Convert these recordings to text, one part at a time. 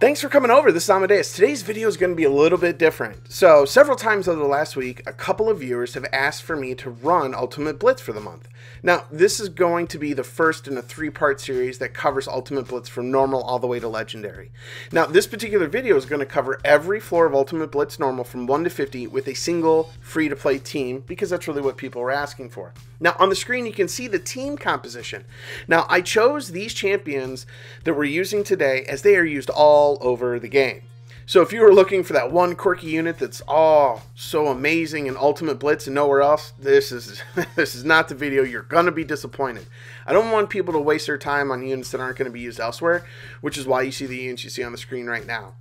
Thanks for coming over. This is Amodeus. Today's video is going to be a little bit different. So, several times over the last week, a couple of viewers have asked for me to run Ultimate Blitz for the month. Now, this is going to be the first in a three-part series that covers Ultimate Blitz from normal all the way to legendary. Now, this particular video is going to cover every floor of Ultimate Blitz normal from 1 to 50 with a single free-to-play team because that's really what people are asking for. Now, on the screen, you can see the team composition. Now, I chose these champions that we're using today as they are used all over the game. So if you were looking for that one quirky unit that's all so amazing in Ultimate Blitz and nowhere else, this is this is not the video. You're gonna be disappointed. I don't want people to waste their time on units that aren't going to be used elsewhere, which is why you see the units you see on the screen right now.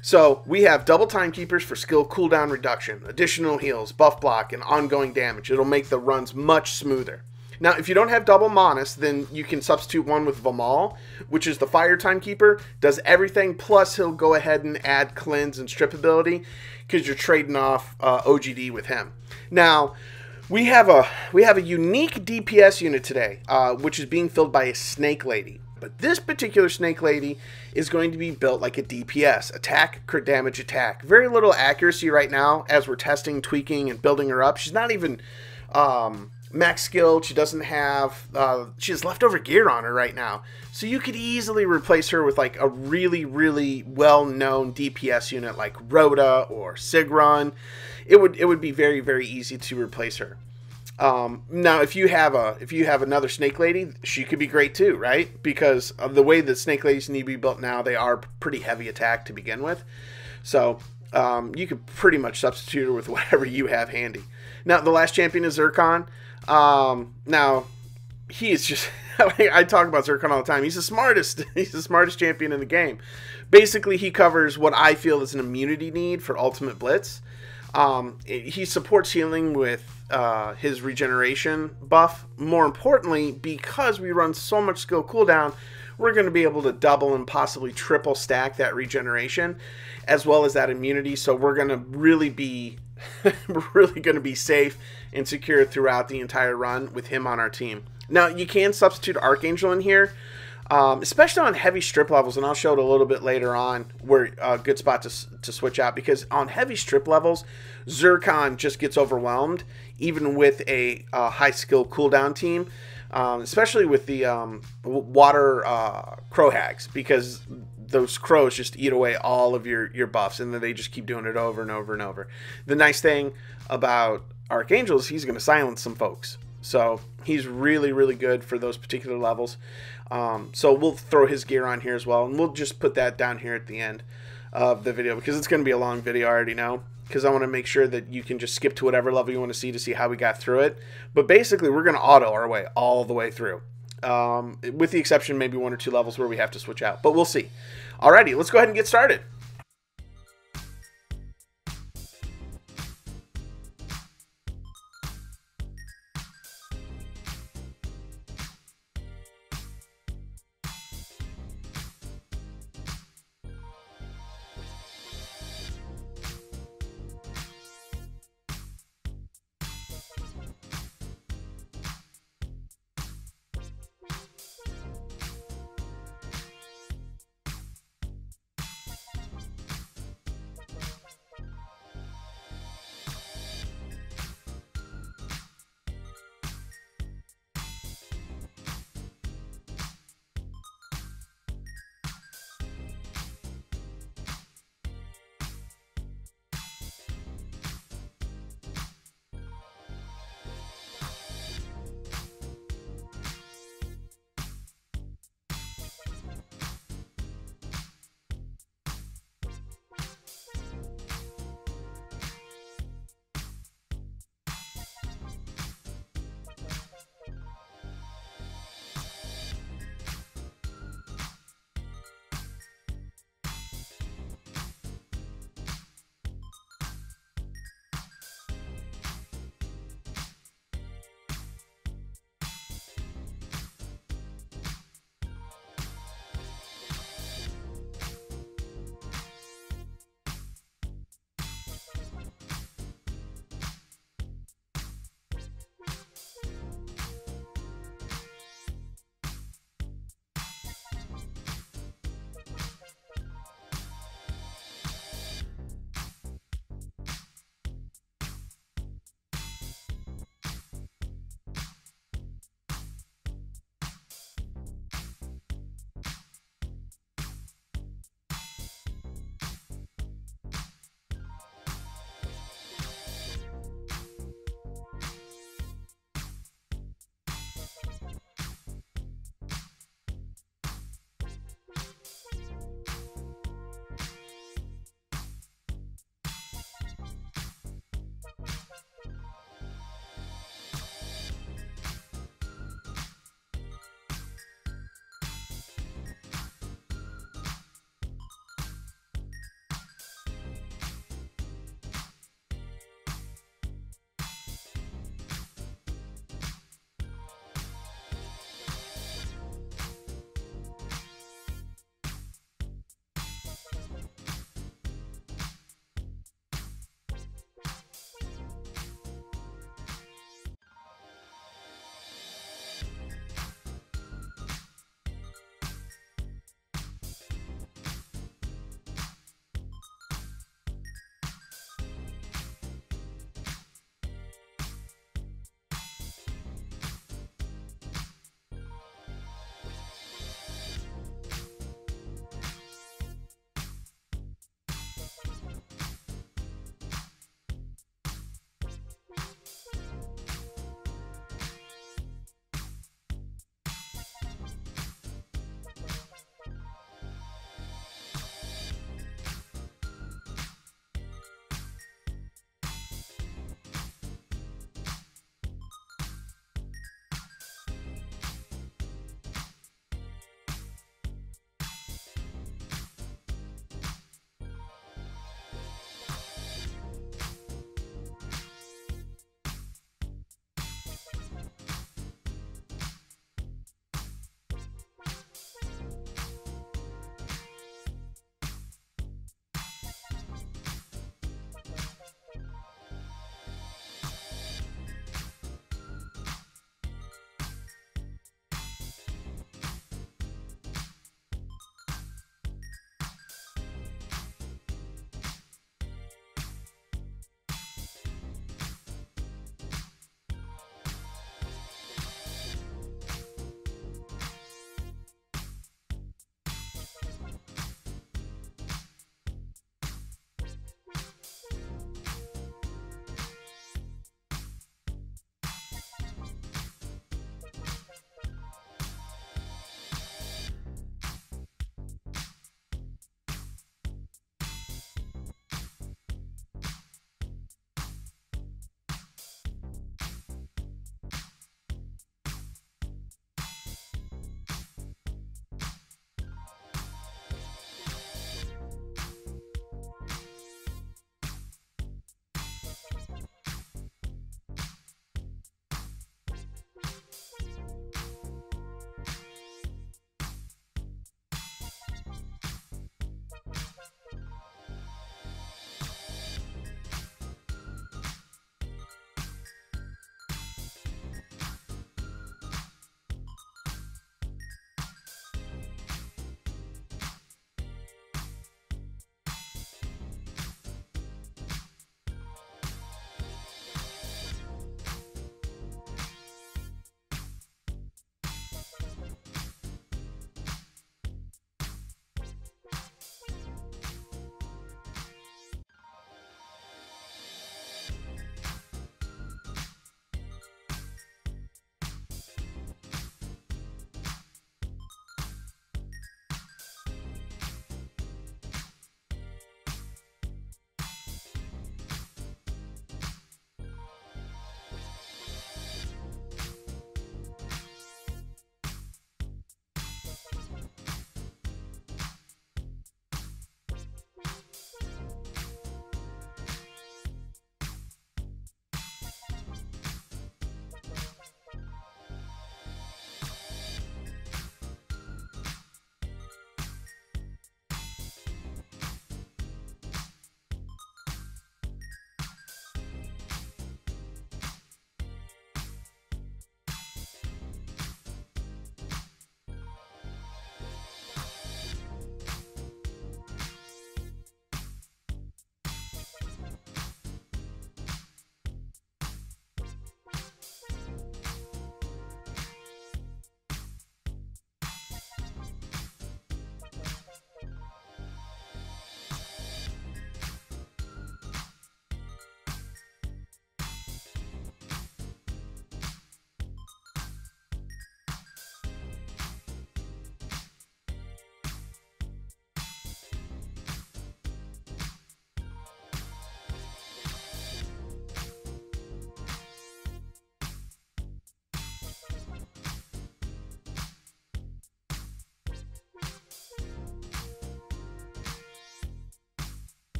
So we have double timekeepers for skill cooldown reduction, additional heals, buff block, and ongoing damage. It'll make the runs much smoother. Now, if you don't have double Manas, then you can substitute one with Vimal, which is the Fire Timekeeper. Does everything, plus he'll go ahead and add Cleanse and Strip ability, because you're trading off uh, OGD with him. Now, we have a we have a unique DPS unit today, uh, which is being filled by a Snake Lady. But this particular Snake Lady is going to be built like a DPS attack, crit damage, attack. Very little accuracy right now as we're testing, tweaking, and building her up. She's not even um, max skill. She doesn't have, uh, she has leftover gear on her right now. So you could easily replace her with like a really, really well-known DPS unit like Rhoda or Sigron. It would, it would be very, very easy to replace her. Um, now, if you have a if you have another Snake Lady, she could be great too, right? Because of the way that Snake Ladies need to be built now, they are pretty heavy attack to begin with. So um, you could pretty much substitute her with whatever you have handy. Now, the last champion is Zircon. Um, now, he is just. I talk about Zircon all the time. He's the smartest. He's the smartest champion in the game. Basically, he covers what I feel is an immunity need for Ultimate Blitz. Um, he supports healing with uh, his regeneration buff. More importantly, because we run so much skill cooldown, we're going to be able to double and possibly triple stack that regeneration as well as that immunity. So we're going to really be really going to be safe and secure throughout the entire run with him on our team. Now, you can substitute Archangel in here, um, especially on heavy strip levels, and I'll show it a little bit later on where a uh, good spot to, to switch out because on heavy strip levels, Zircon just gets overwhelmed, even with a uh, high skill cooldown team. Um, especially with the um, water uh, crow hags, because those crows just eat away all of your your buffs, and then they just keep doing it over and over and over. The nice thing about Archangel is he's going to silence some folks, so he's really really good for those particular levels. Um, so we'll throw his gear on here as well, and we'll just put that down here at the end of the video because it's going to be a long video. I already know because I want to make sure that you can just skip to whatever level you want to see to see how we got through it. But basically, we're going to auto our way all the way through um, with the exception maybe one or two levels where we have to switch out. But we'll see. Alrighty, let's go ahead and get started.